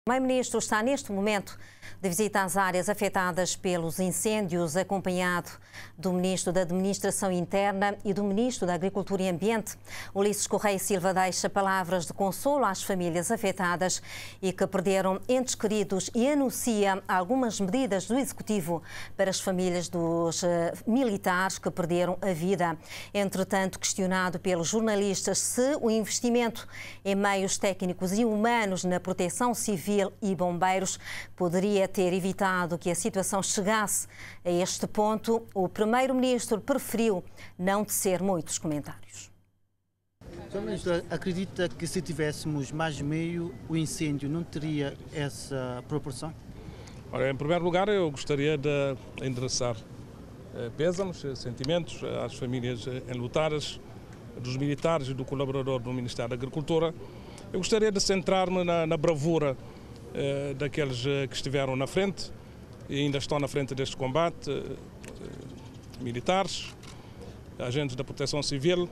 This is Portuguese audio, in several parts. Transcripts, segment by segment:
O Primeiro-Ministro está neste momento de visita às áreas afetadas pelos incêndios, acompanhado do Ministro da Administração Interna e do Ministro da Agricultura e Ambiente. Ulisses Correia Silva deixa palavras de consolo às famílias afetadas e que perderam entes queridos e anuncia algumas medidas do Executivo para as famílias dos eh, militares que perderam a vida. Entretanto, questionado pelos jornalistas se o investimento em meios técnicos e humanos na proteção civil e bombeiros poderia ter evitado que a situação chegasse a este ponto, o Primeiro-Ministro preferiu não tecer muitos comentários. Sr. Ministro, acredita que se tivéssemos mais meio, o incêndio não teria essa proporção? Ora, em primeiro lugar, eu gostaria de endereçar eh, pésamos, eh, sentimentos eh, às famílias enlutadas, dos militares e do colaborador do Ministério da Agricultura. Eu gostaria de centrar-me na, na bravura daqueles eh, que estiveram na frente e ainda estão na frente deste combate, eh, militares, agentes da proteção civil,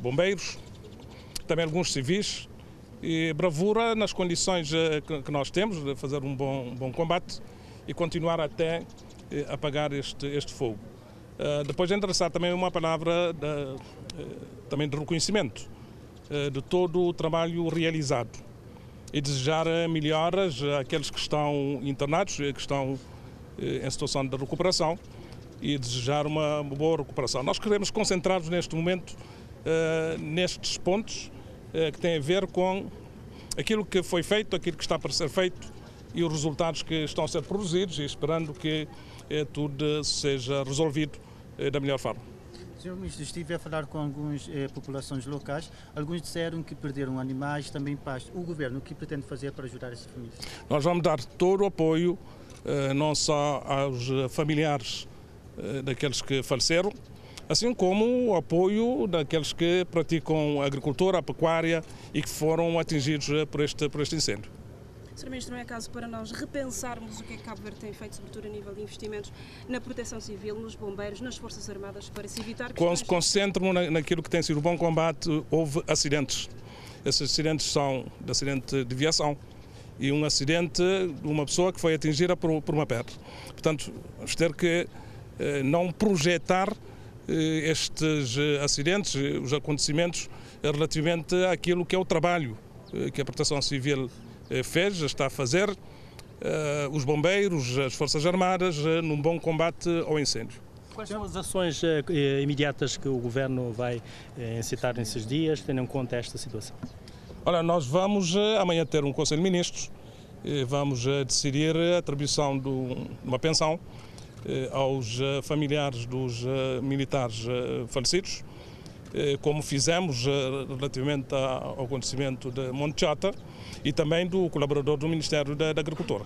bombeiros, também alguns civis, e bravura nas condições que nós temos de fazer um bom, um bom combate e continuar até apagar este, este fogo. Depois é interessar também uma palavra de, também de reconhecimento de todo o trabalho realizado e desejar melhoras àqueles que estão internados, que estão eh, em situação de recuperação e desejar uma boa recuperação. Nós queremos concentrar-nos neste momento nestes pontos que têm a ver com aquilo que foi feito, aquilo que está para ser feito e os resultados que estão a ser produzidos e esperando que tudo seja resolvido da melhor forma. Sr. Ministro, estive a falar com algumas eh, populações locais. Alguns disseram que perderam animais, também pasto. O Governo, o que pretende fazer para ajudar essas famílias? Nós vamos dar todo o apoio, eh, não só aos familiares eh, daqueles que faleceram, assim como o apoio daqueles que praticam agricultura, pecuária e que foram atingidos eh, por este, por este incêndio. Sr. Ministro, não é caso para nós repensarmos o que é que Cabo Verde tem feito, sobretudo a nível de investimentos na proteção civil, nos bombeiros, nas Forças Armadas, para se evitar que. Concentro-me naquilo que tem sido o bom combate. Houve acidentes. Esses acidentes são de acidente de viação e um acidente de uma pessoa que foi atingida por, por uma pedra. Portanto, vamos ter que eh, não projetar eh, estes eh, acidentes, os acontecimentos, relativamente àquilo que é o trabalho que a Proteção Civil eh, fez, está a fazer, eh, os bombeiros, as Forças Armadas, eh, num bom combate ao incêndio. Quais são as ações imediatas que o Governo vai incitar nesses dias, tendo em conta esta situação? Olha, nós vamos amanhã ter um Conselho de Ministros, vamos decidir a atribuição de uma pensão aos familiares dos militares falecidos, como fizemos relativamente ao acontecimento de Monte Chata, e também do colaborador do Ministério da, Agricultura.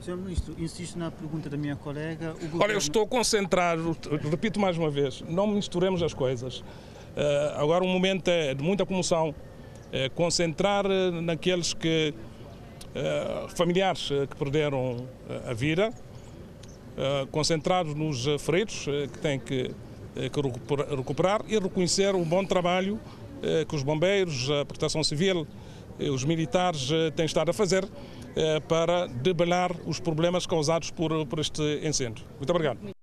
Sr. Ministro, insisto na pergunta da minha colega. Governo... Olha, eu estou concentrado, repito mais uma vez, não misturemos as coisas. Uh, agora o momento é de muita comoção, é concentrar eh, naqueles que, familiares que perderam a vida, concentrados nos feridos que têm que, que recuperar e reconhecer o bom trabalho que os bombeiros, a proteção civil, os militares eh, têm estado a fazer eh, para debelar os problemas causados por este incêndio. Muito obrigado.